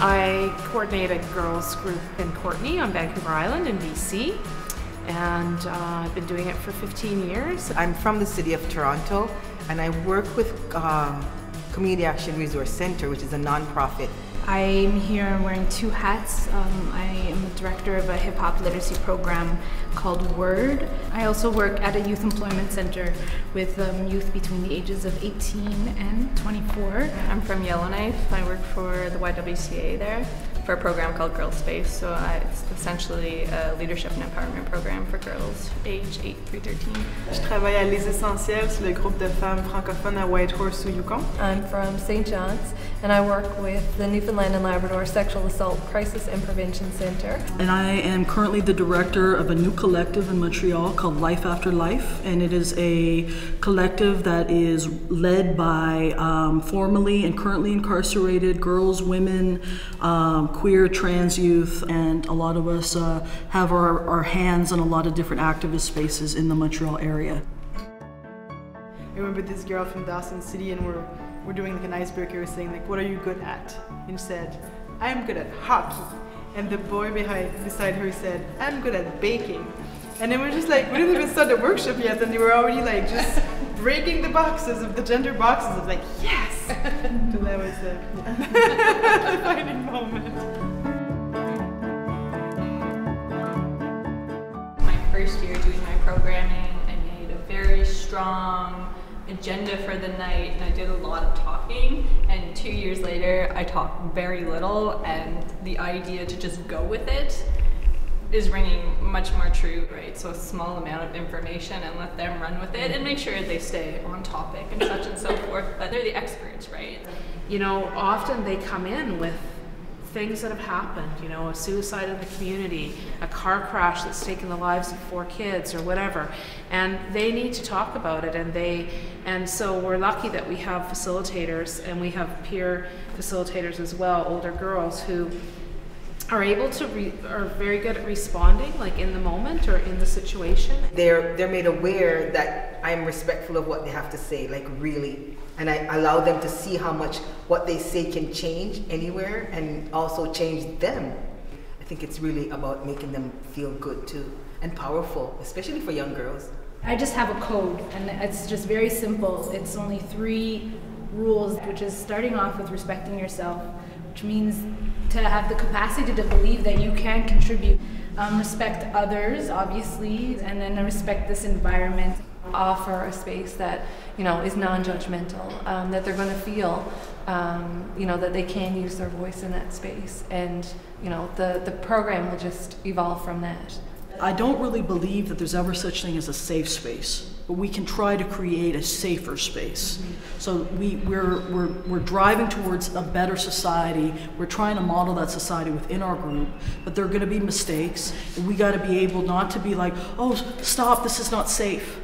I coordinate a girls group in Courtenay on Vancouver Island in BC, and uh, I've been doing it for 15 years. I'm from the city of Toronto, and I work with um, Community Action Resource Center, which is a nonprofit I'm here wearing two hats. Um, I am the director of a hip hop literacy program called Word. I also work at a youth employment center with um, youth between the ages of 18 and 24. I'm from Yellowknife. I work for the YWCA there for a program called Girl Space. So uh, it's essentially a leadership and empowerment program for girls age 8 through 13. Je travaille à Les Essentiels, le groupe de femmes francophones à Whitehorse au Yukon. I'm from St. John's and I work with the Newfoundland and Labrador Sexual Assault Crisis and Prevention Center. And I am currently the director of a new collective in Montreal called Life After Life, and it is a collective that is led by um, formerly and currently incarcerated girls, women, um, queer, trans youth, and a lot of us uh, have our, our hands in a lot of different activist spaces in the Montreal area. I remember this girl from Dawson City, and we're we're doing like an icebreaker, saying like, "What are you good at?" And she said, "I'm good at hockey." And the boy behind beside her said, "I'm good at baking." And then we're just like, we didn't even start the workshop yet, and they were already like just breaking the boxes of the gender boxes of like, yes. So that was the defining moment. My first year doing my programming, I made a very strong agenda for the night and I did a lot of talking and two years later I talked very little and the idea to just go with it is ringing much more true, right? So a small amount of information and let them run with it and make sure they stay on topic and such and so forth. But they're the experts, right? You know, often they come in with things that have happened, you know, a suicide in the community, a car crash that's taken the lives of four kids or whatever. And they need to talk about it and they and so we're lucky that we have facilitators and we have peer facilitators as well, older girls who are able to re, are very good at responding like in the moment or in the situation. They're they're made aware that i'm respectful of what they have to say like really. And i allow them to see how much what they say can change anywhere and also change them. I think it's really about making them feel good too and powerful especially for young girls. I just have a code and it's just very simple. It's only three rules which is starting off with respecting yourself which means to have the capacity to believe that you can contribute. Um, respect others, obviously, and then respect this environment. Offer a space that you know is non-judgmental, um, that they're going to feel, um, you know, that they can use their voice in that space, and you know the the program will just evolve from that. I don't really believe that there's ever such thing as a safe space but we can try to create a safer space. So we, we're, we're, we're driving towards a better society. We're trying to model that society within our group, but there are going to be mistakes, and we got to be able not to be like, oh, stop, this is not safe.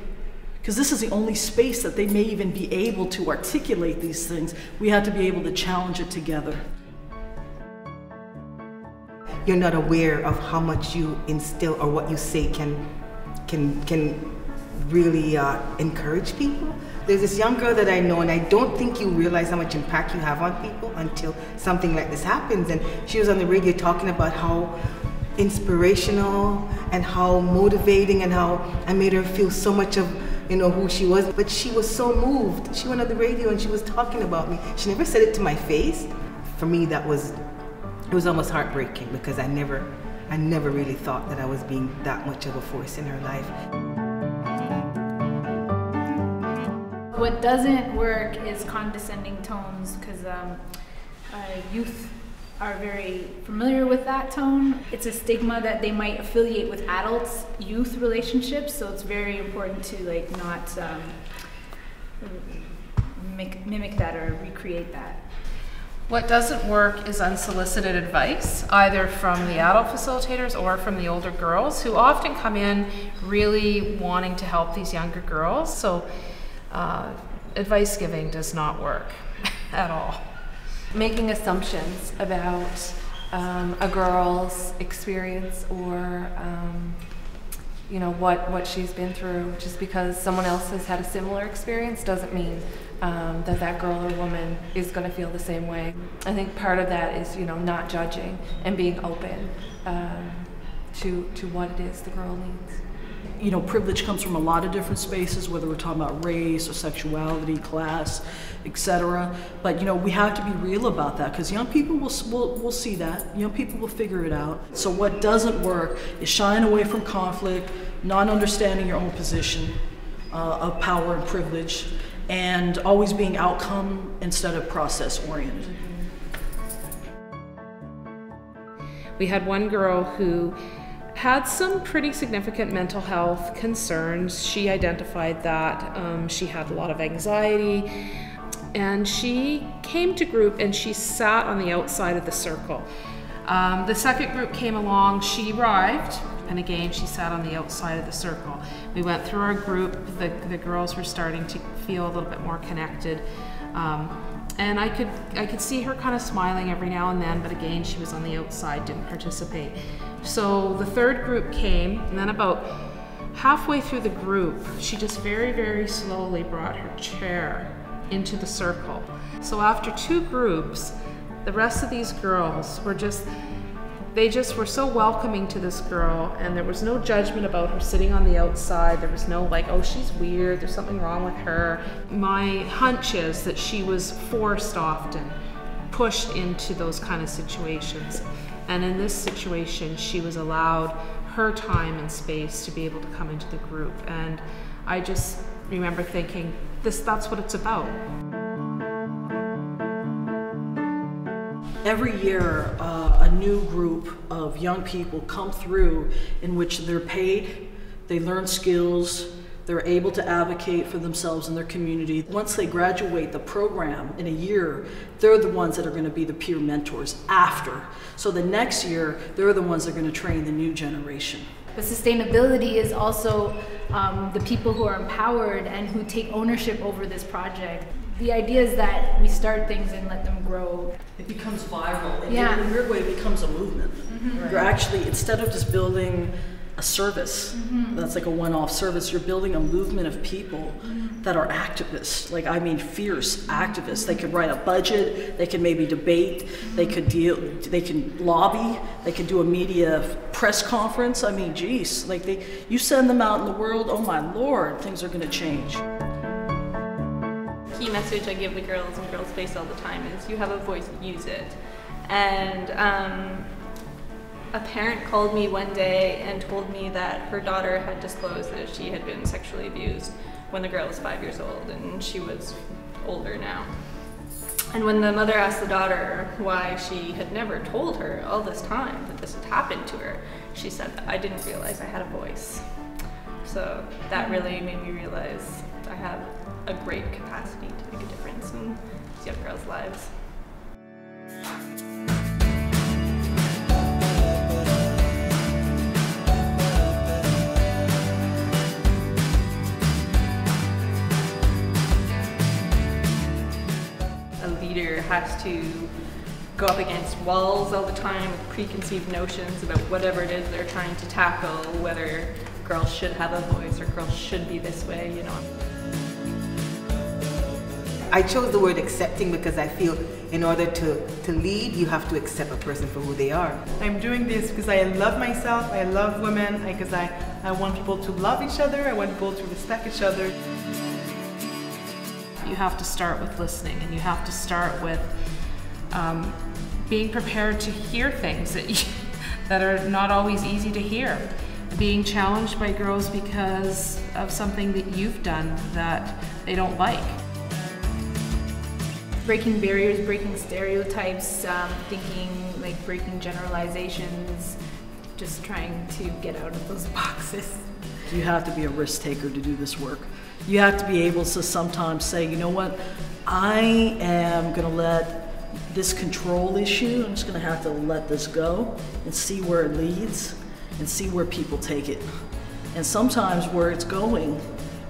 Because this is the only space that they may even be able to articulate these things. We have to be able to challenge it together you're not aware of how much you instill or what you say can can can really uh, encourage people. There's this young girl that I know, and I don't think you realize how much impact you have on people until something like this happens. And she was on the radio talking about how inspirational and how motivating and how I made her feel so much of you know who she was. But she was so moved. She went on the radio and she was talking about me. She never said it to my face. For me, that was it was almost heartbreaking because I never I never really thought that I was being that much of a force in her life. What doesn't work is condescending tones because um, uh, youth are very familiar with that tone. It's a stigma that they might affiliate with adults youth relationships, so it's very important to like not um, mimic, mimic that or recreate that. What doesn't work is unsolicited advice, either from the adult facilitators or from the older girls, who often come in really wanting to help these younger girls. So uh, advice giving does not work at all. Making assumptions about um, a girl's experience or um, you know what what she's been through. Just because someone else has had a similar experience doesn't mean um, that that girl or woman is going to feel the same way. I think part of that is you know not judging and being open um, to to what it is the girl needs you know, privilege comes from a lot of different spaces, whether we're talking about race or sexuality, class, etc. But you know, we have to be real about that because young people will, will will see that. Young people will figure it out. So what doesn't work is shying away from conflict, not understanding your own position uh, of power and privilege, and always being outcome instead of process oriented. We had one girl who had some pretty significant mental health concerns. She identified that um, she had a lot of anxiety, and she came to group and she sat on the outside of the circle. Um, the second group came along, she arrived, and again she sat on the outside of the circle. We went through our group, the, the girls were starting to feel a little bit more connected. Um, and I could I could see her kind of smiling every now and then, but again she was on the outside, didn't participate. So the third group came, and then about halfway through the group, she just very very slowly brought her chair into the circle. So after two groups, the rest of these girls were just they just were so welcoming to this girl and there was no judgment about her sitting on the outside. There was no like oh she's weird. There's something wrong with her. My hunch is that she was forced often pushed into those kind of situations and in this situation she was allowed her time and space to be able to come into the group. And i just remember thinking this that's what it's about. Every year uh, a new group of young people come through in which they're paid, they learn skills, they're able to advocate for themselves and their community. Once they graduate the program in a year, they're the ones that are going to be the peer mentors after. So the next year, they're the ones that are going to train the new generation. But sustainability is also um, the people who are empowered and who take ownership over this project the idea is that we start things and let them grow. It becomes viral. Yeah. In a weird way, it becomes a movement. Mm-hmm. Right. You're actually, instead of just building a service mm-hmm. that's like a one off service, you're building a movement of people mm-hmm. that are activists. Like, I mean, fierce activists. They could write a budget, they can maybe debate, they could deal, they can lobby, they can do a media press conference. I mean, geez, like, they, you send them out in the world, oh my lord, things are going to change key message I give the girls in Girls Space all the time is you have a voice, use it. And um, a parent called me one day and told me that her daughter had disclosed that she had been sexually abused when the girl was five years old and she was older now. And when the mother asked the daughter why she had never told her all this time that this had happened to her, she said, I didn't realize I had a voice. So that really made me realize I have a great capacity to make a difference in young girls' lives. Has to go up against walls all the time with preconceived notions about whatever it is they're trying to tackle, whether girls should have a voice or girls should be this way, you know. I chose the word accepting because I feel in order to, to lead, you have to accept a person for who they are. I'm doing this because I love myself, I love women, because I, I want people to love each other, I want people to respect each other. You have to start with listening and you have to start with um, being prepared to hear things that, you, that are not always easy to hear. Being challenged by girls because of something that you've done that they don't like breaking barriers, breaking stereotypes, um, thinking like breaking generalizations, just trying to get out of those boxes. You have to be a risk taker to do this work. You have to be able to sometimes say, you know what, I am going to let this control issue, I'm just going to have to let this go and see where it leads and see where people take it. And sometimes where it's going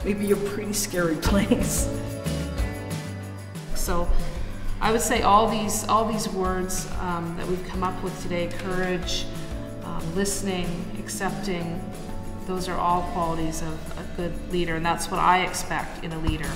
may be a pretty scary place. So I would say all these all these words um, that we've come up with today: courage, um, listening, accepting, those are all qualities of a good leader, and that's what I expect in a leader.